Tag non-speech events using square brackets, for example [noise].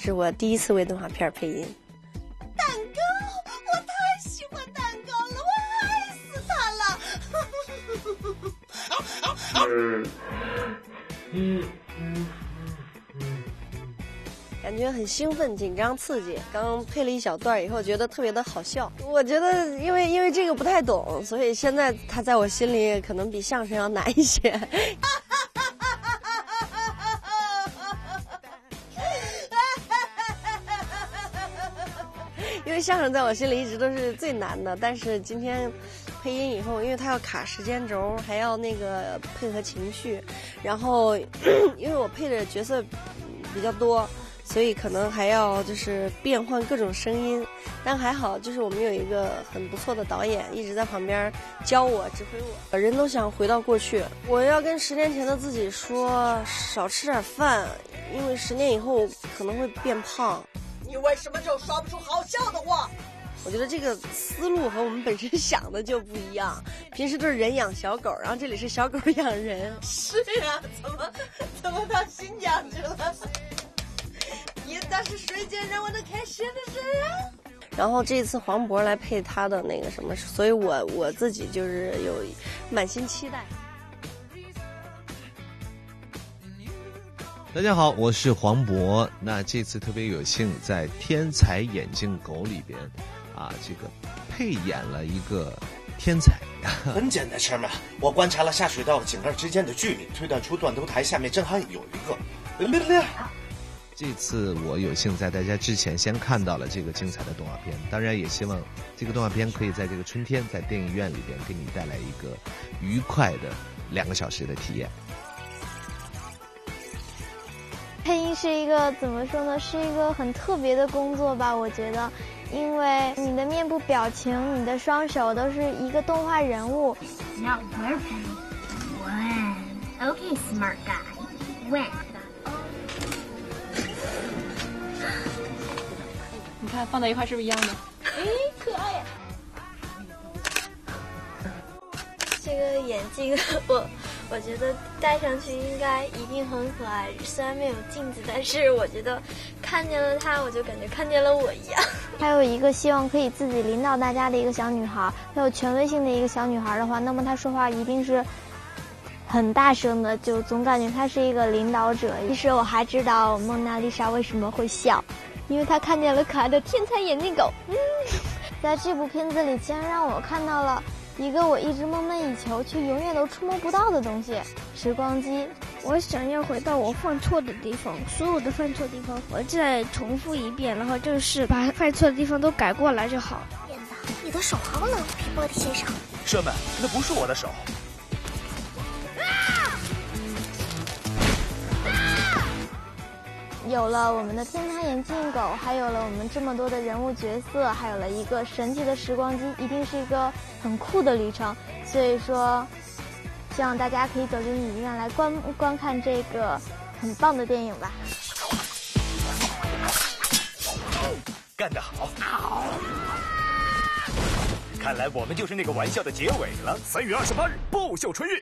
这是我第一次为动画片配音。蛋糕，我太喜欢蛋糕了，我爱死它了。嗯嗯嗯。感觉很兴奋、紧张、刺激。刚配了一小段以后，觉得特别的好笑。我觉得，因为因为这个不太懂，所以现在它在我心里可能比相声要难一些。因为相声在我心里一直都是最难的，但是今天配音以后，因为它要卡时间轴，还要那个配合情绪，然后 [clears throat] 因为我配的角色比较多。所以可能还要就是变换各种声音，但还好，就是我们有一个很不错的导演一直在旁边教我、指挥我。人都想回到过去，我要跟十年前的自己说，少吃点饭，因为十年以后可能会变胖。你为什么就说不出好笑的话？我觉得这个思路和我们本身想的就不一样。[laughs] 平时都是人养小狗，然后这里是小狗养人。是啊，怎么 [laughs] 怎么到新疆去了？那是谁见让我能开心的事啊？然后这次黄渤来配他的那个什么，所以我我自己就是有满心期待。大家好，我是黄渤。那这次特别有幸在《天才眼镜狗》里边，啊，这个配演了一个天才。[laughs] 很简单事儿嘛，我观察了下水道井盖之间的距离，推断出断头台下面正好有一个。[laughs] 这次我有幸在大家之前先看到了这个精彩的动画片，当然也希望这个动画片可以在这个春天在电影院里边给你带来一个愉快的两个小时的体验。配音是一个怎么说呢？是一个很特别的工作吧？我觉得，因为你的面部表情、你的双手都是一个动画人物。Not working. When? Okay, smart guy. When? 看放在一块是不是一样的？哎，可爱呀！这个眼镜，[laughs] 我我觉得戴上去应该一定很可爱。虽然没有镜子，但是我觉得看见了它，我就感觉看见了我一样。[laughs] 还有一个希望可以自己领导大家的一个小女孩，很有权威性的一个小女孩的话，那么她说话一定是很大声的，就总感觉她是一个领导者。其实我还知道蒙娜丽莎为什么会笑。因为她看见了可爱的天才眼镜狗。嗯，[laughs] 在这部片子里，竟然让我看到了一个我一直梦寐以求却永远都触摸不到的东西——时光机。我想要回到我犯错的地方，所有的犯错地方，我再重复一遍，然后就是把犯错的地方都改过来就好。燕子，你的手好冷，皮波特先生。舍们，那不是我的手。有了我们的天才眼镜狗，还有了我们这么多的人物角色，还有了一个神奇的时光机，一定是一个很酷的旅程。所以说，希望大家可以走进影院来观观看这个很棒的电影吧。干得好！好。看来我们就是那个玩笑的结尾了。三月二十八日，爆笑春运。